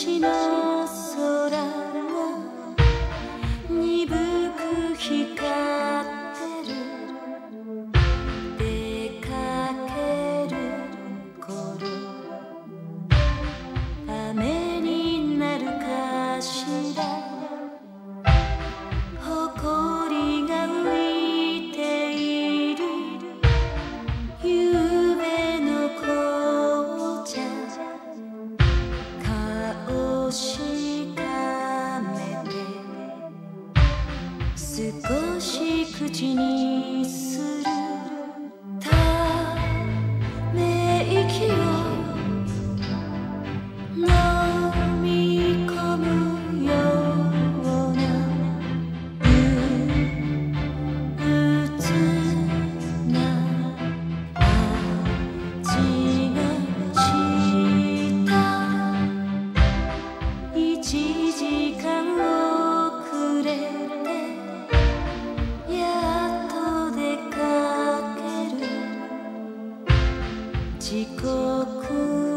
星の空少し口にする。遅刻